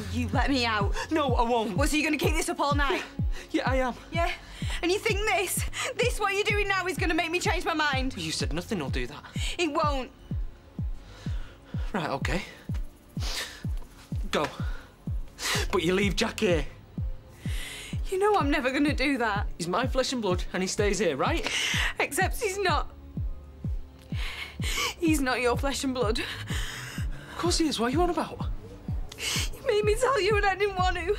Will you let me out? No, I won't. Was you going to keep this up all night? Yeah, I am. Yeah? And you think this, this what you're doing now is going to make me change my mind? You said nothing will do that. It won't. Right, okay. Go. But you leave Jack here. You know I'm never going to do that. He's my flesh and blood, and he stays here, right? Except he's not. He's not your flesh and blood. Of course he is. What are you on about? Made me tell you and I didn't want to.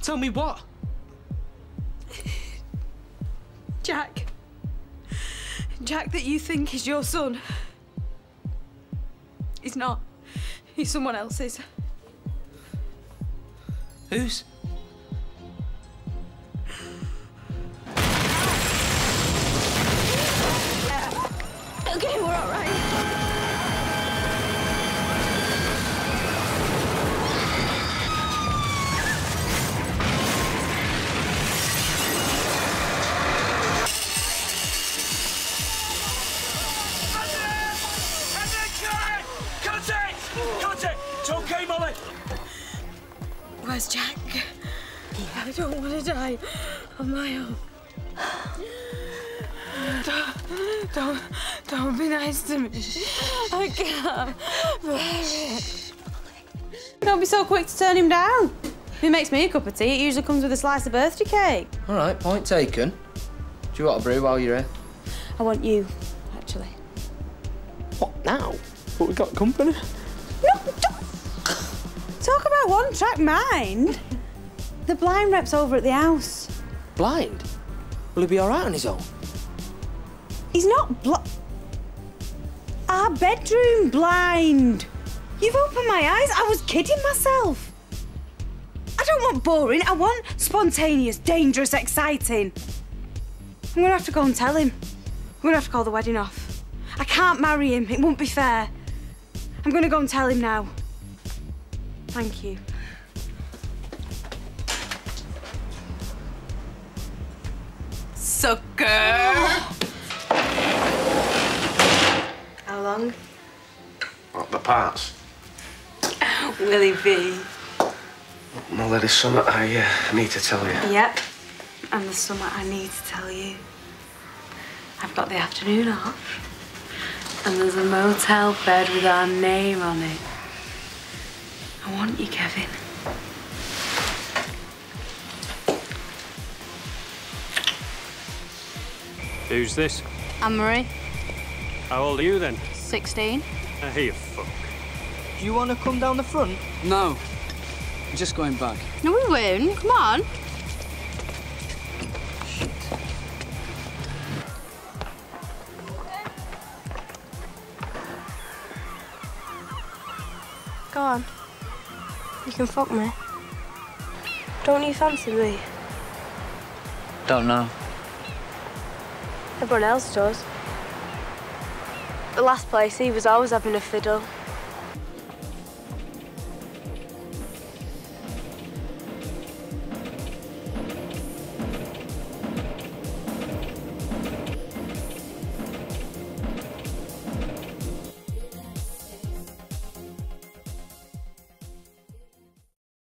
Tell me what? Jack. Jack that you think is your son. He's not. He's someone else's. Whose? Cut it! It's okay, Molly. Where's Jack? I don't want to die on my own. Don't, don't, don't be nice to me. I can't bear it. Don't be so quick to turn him down. If he makes me a cup of tea, it usually comes with a slice of birthday cake. All right, point taken. Do you want a brew while you're here? I want you, actually. What now? But we got company. Talk about one track mind. The blind rep's over at the house. Blind? Will he be all right on his own? He's not bl. Our bedroom blind. You've opened my eyes. I was kidding myself. I don't want boring. I want spontaneous, dangerous, exciting. I'm gonna have to go and tell him. I'm gonna have to call the wedding off. I can't marry him. It won't be fair. I'm gonna go and tell him now. Thank you. Sucker! How long What, the parts? will he be? Well, there is something I uh, need to tell you. Yep. And there's something I need to tell you. I've got the afternoon off. And there's a motel bed with our name on it. I want you, Kevin. Who's this? Anne-Marie, How old are you then? 16. Uh, here, fuck. Do you want to come down the front? No. I'm just going back. No, we won't. Come on. Go on. You can fuck me. Don't you fancy me? Don't know. Everyone else does. The last place, he was always having a fiddle.